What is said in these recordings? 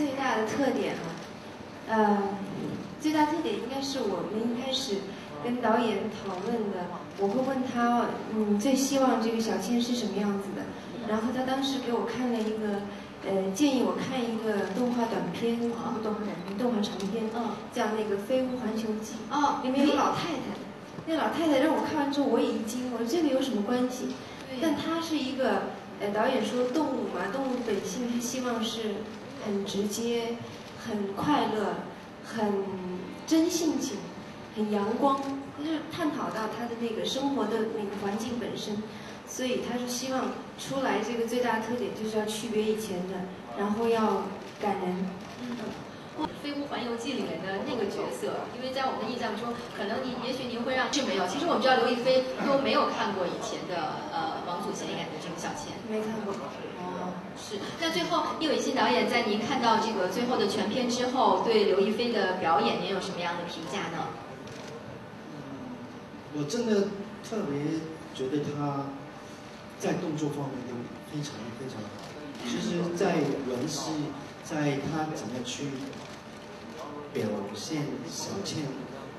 最大的特点啊，呃，最大特点应该是我们一开始跟导演讨论的，我会问他，你最希望这个小倩是什么样子的？然后他当时给我看了一个，呃，建议我看一个动画短片，不动画短片，动画长片，嗯，叫那个《飞屋环球记》，哦，里面有老太太，那老太太让我看完之后我也一惊，我说这个有什么关系？但她是一个，呃，导演说动物嘛，动物本性，他希望是很直接、很快乐、很真性情、很阳光，就是探讨到他的那个生活的那个环境本身，所以他是希望出来这个最大的特点就是要区别以前的，然后要感人。《飞屋环游记》里面的那个角色，因为在我们的印象中，可能您也许您会让是没有。其实我们知道刘亦菲都没有看过以前的呃王祖贤演的这个小倩，没看过。那最后叶伟新导演在您看到这个最后的全片之后，对刘亦菲的表演您有什么样的评价呢？我真的特别觉得她在动作方面都非常非常好。其实，在文戏，在她怎么去。表现小倩，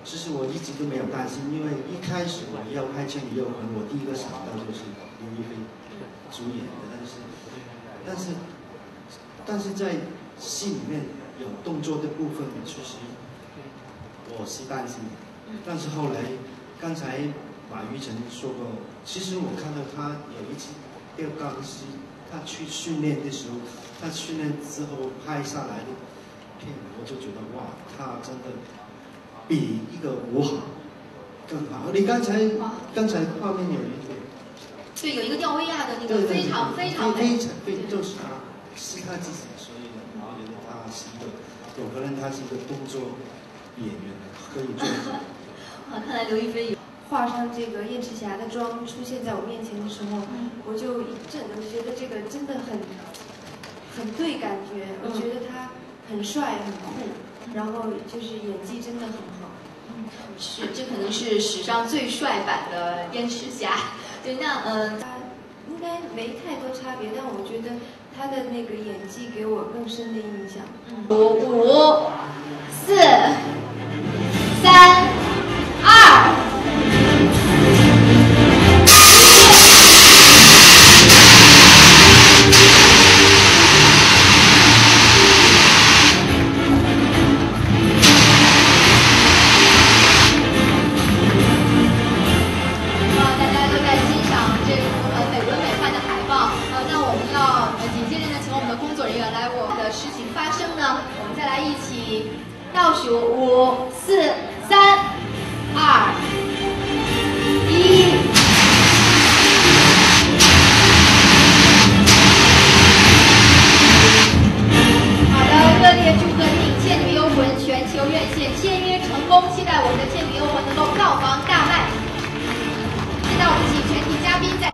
其实我一直都没有担心，因为一开始我要拍《倩女幽魂》，我第一个想到就是刘亦菲主演的，但是，但是，但是在戏里面有动作的部分，其实我是担心的。但是后来，刚才马玉成说过，其实我看到他有一次吊钢丝，他去训练的时候，他训练之后拍下来的。片我就觉得哇，他真的比一个我好更好。你刚才刚才画面有一个，对，有一个吊威亚的那个非常非常非常对就是。他是。他自己，所以呢，我觉得他是。一个有可能他是。一个动作演员，可以做。啊，看来刘亦菲有画上这个燕赤霞的妆出现在我面前的时候，我就一震，我觉得这个真的很很对感觉，我觉得他。很帅，很酷，然后就是。演技真的很好。是，这可能是。史上最帅版的燕赤霞。对，那呃，他应该没太多差别，但我觉得他的那个演技给我更深的印象。五、五、四、来我们的事情发生呢我们再来一起倒数五四三二一。好的热烈祝贺顶倩女幽魂全球院线签约成功期待我们的倩女幽魂能够票房大卖。现在我们请全体嘉宾在